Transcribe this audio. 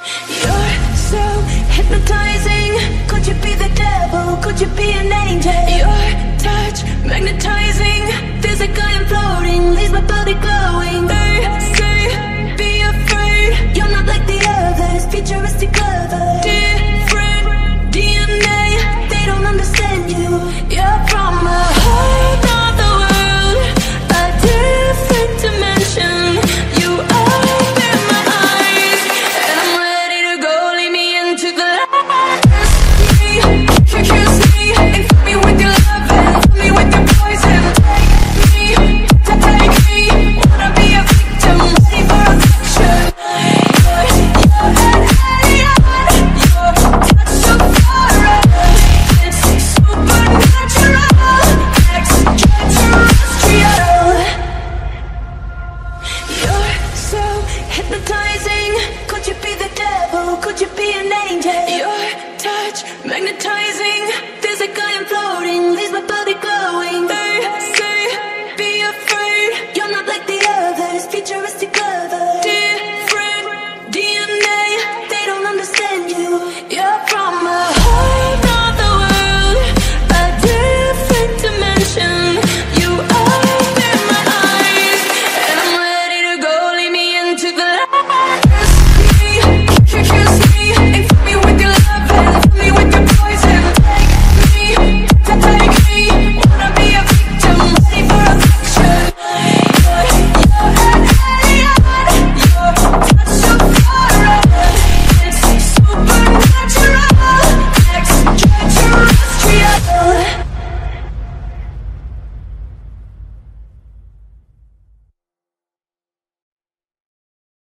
You're so hypnotizing. Could you be the devil? Could you be an angel? Your touch magnetizing. Feels like I am floating. Leaves my body glowing. hypnotizing. Could you be the devil? Could you be an angel?